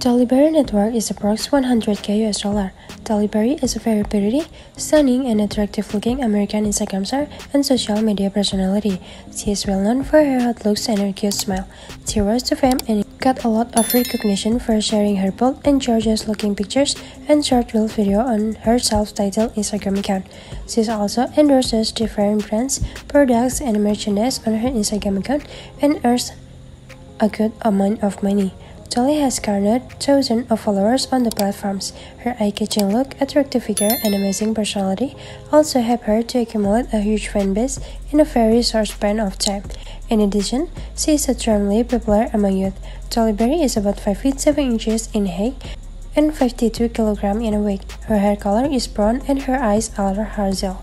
Tally Berry net is approx 100k US dollar. Berry is a very pretty, stunning, and attractive-looking American Instagram star and social media personality. She is well known for her hot looks and her cute smile. She rose to fame and got a lot of recognition for sharing her bold and gorgeous-looking pictures and short-reel video on her self-titled Instagram account. She also endorses different brands, products, and merchandise on her Instagram account and earns a good amount of money. Tally has garnered thousands of followers on the platforms. Her eye-catching look, attractive figure, and amazing personality also help her to accumulate a huge fan base in a very short span of time. In addition, she is extremely popular among youth. Tally Berry is about 5 feet 7 inches in height and 52 kg in weight. Her hair color is brown and her eyes are hazel.